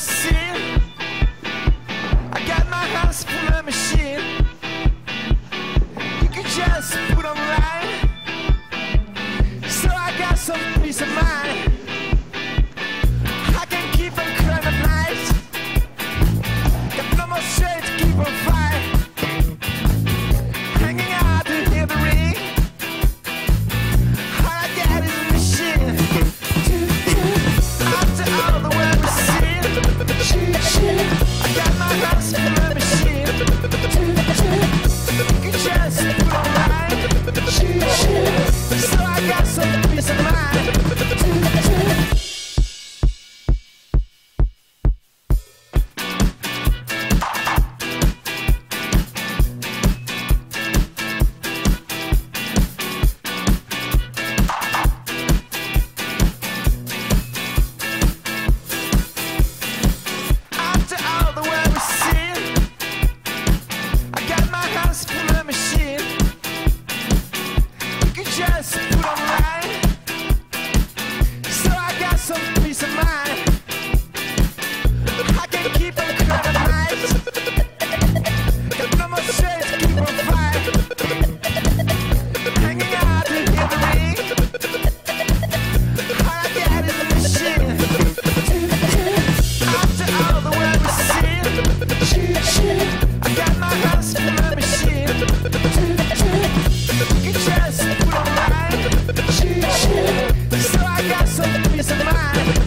machine. I got my house for my machine. You can just put online. So I got some peace of mind. So I got some mind.